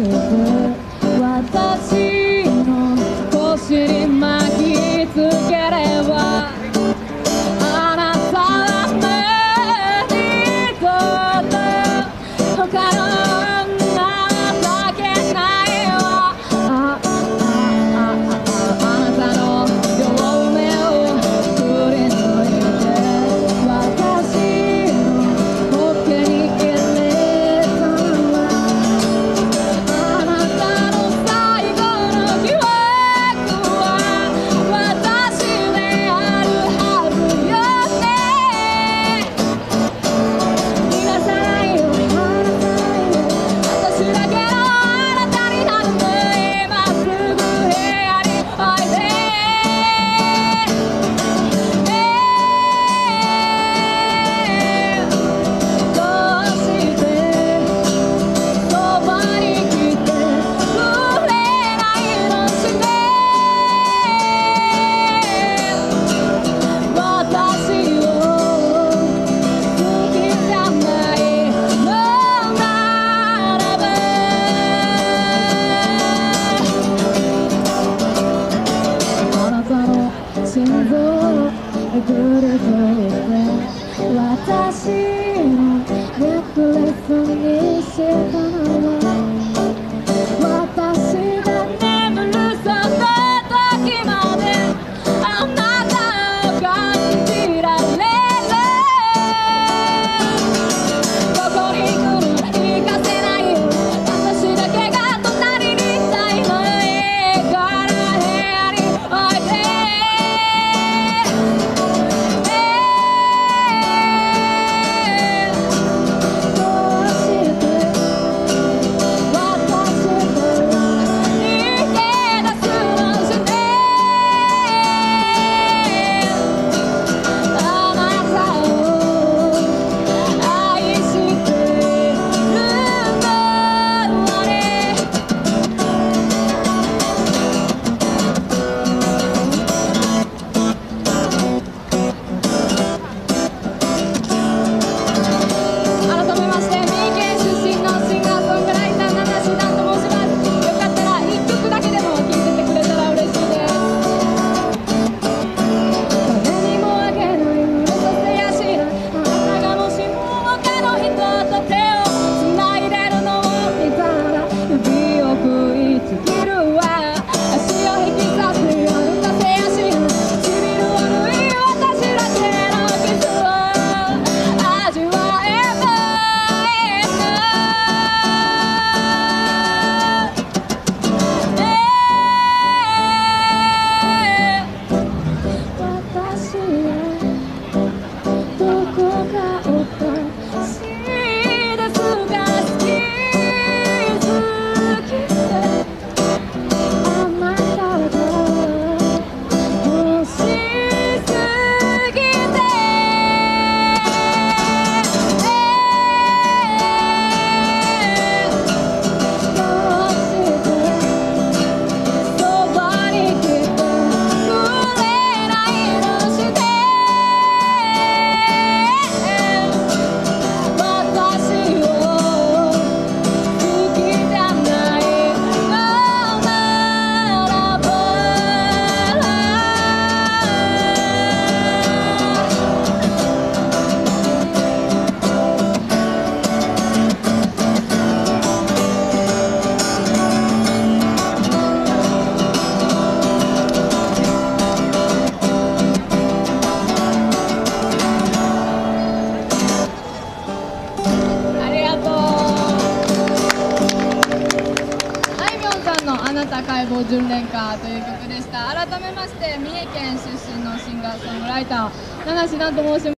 Mm-hmm. くれそうで私のネックレスにした过客。の「あなた解剖巡連歌」という曲でした。改めまして三重県出身のシンガーソングライター七志なんと申します。